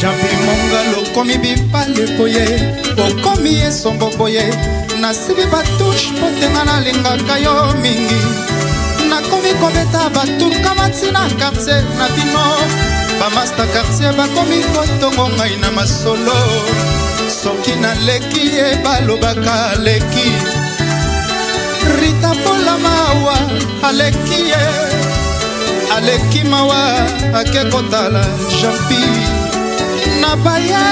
janvier mongalo okomi bipale boye okomi esombo boye nasibi batushe mpo tenga nalingaka yo mingi nakomi kobeta baturkama ntina kartier na bino bamaster kartier bakomi kotongo ngai na masolo soki naleki ye balobaka aleki rita polamawa aleki ye aleki mawa ake kotala jampi nabaye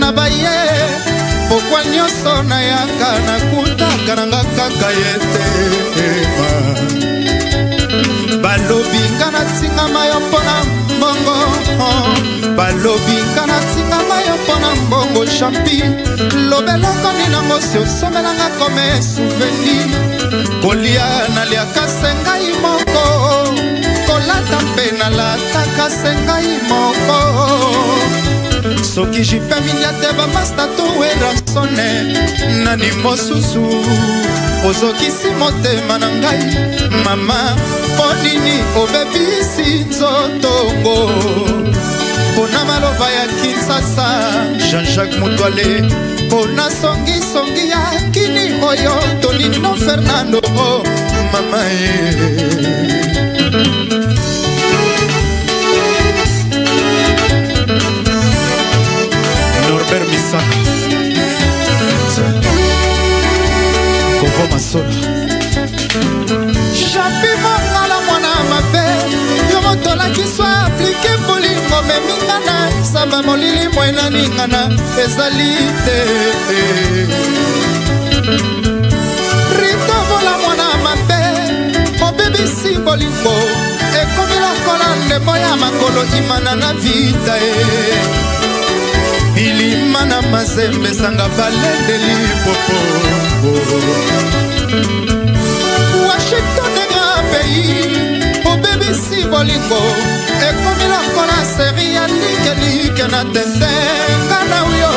nabaye pokwa nyonso nayaka nakutaka nanga kaka ye tema balobinga natingama yo mpona mbongo balobinga natingama yo mpona mbongo champi lobeloko ninango si osomelanga kome souveni kolia naliaka se ngai moko kolata mpe nalataka se ngai moko soki jipemilia te bamasta to eransone nani mosusu ozokisi motema na ngai mama mpo nini obebisi nzotongo mpona maloba ya kinsasa jean-jacques motoale mpona songisongi ya kini oyo tonino fernando mama e sola japi mongala mwana mabe yo motolakiswa aplike bolingo meminga na samba molili mwenaningana ezali te ritovola mwana mabe obebisi bolingo ekomi lokola ndembo ya makolo imana na vita e bilima na mazembe esanga balendeli popo washington ndenge ya pei obebisi bolingo ekomi lokola seri ya likelike na tesenga na yo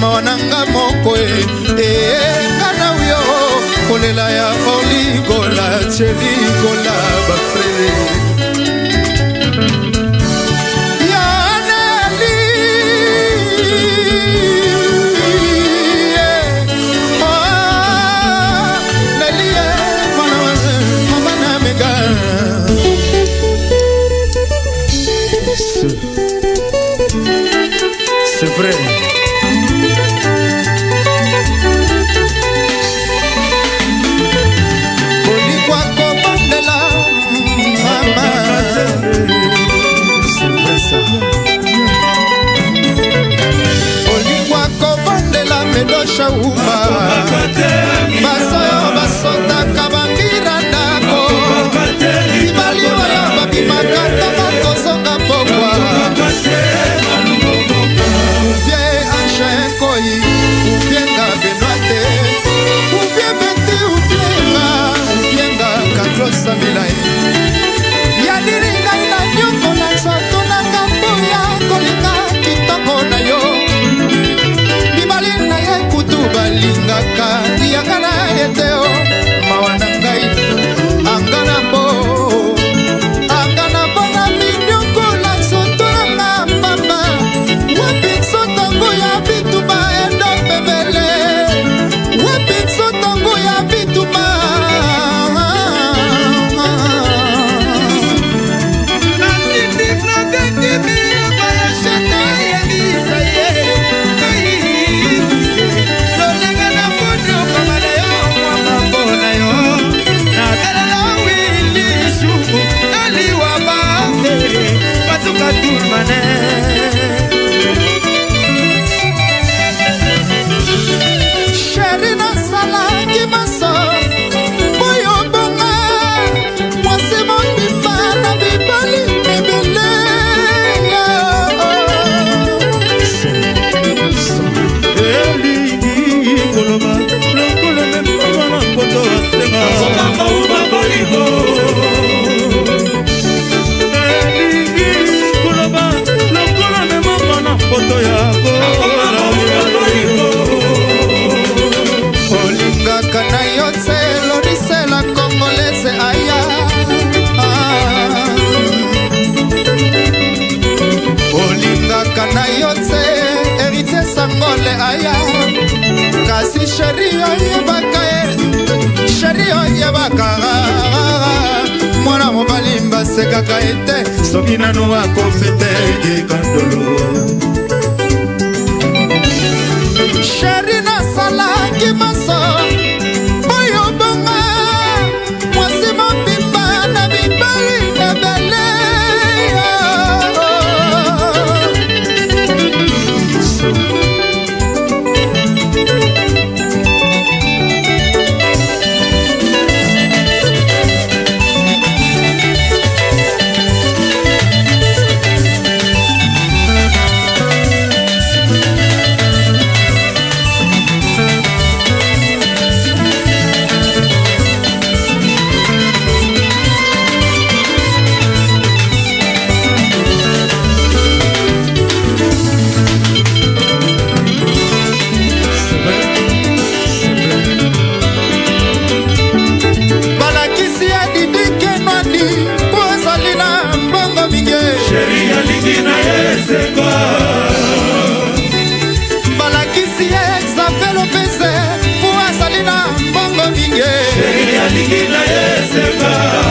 monanga moko e eh, eyenga eh, eh, na yo oh, kolela ya oligola tielikola bafre kole aya kasi sheri oyebaka ye sheri oyebakaga mwana mobali basekaka ye te soki nanu akofi te jekandolo yeah. yeseka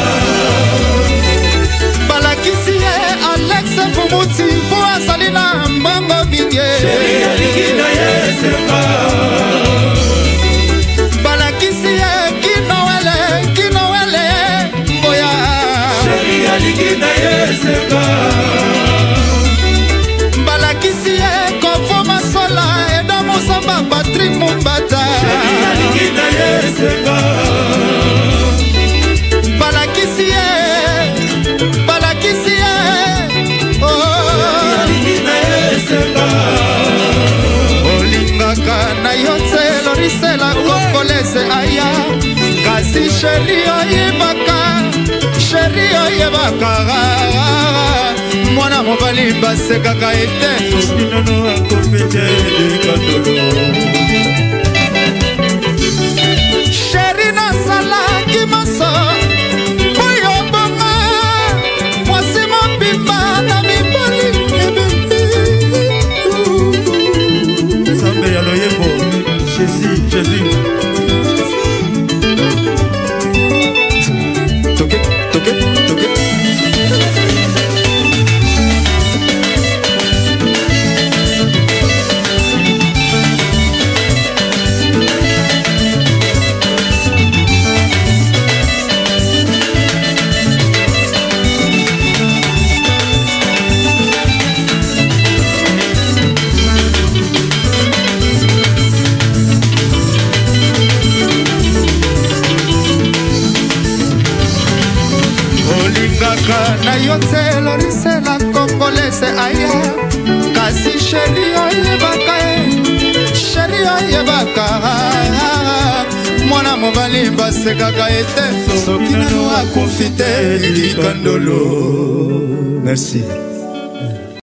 sheri oyebaka sheri oyebaka mwana mobali basekaka ete ninono akofi te likatolo sheri nasalaki maso kotsela lisela kokolese aye kasi sheri oyebaka e eh. sheri oyebaka ah, ah, ah. mwana mobali basekaka ete soki nano akufi te likandolo merci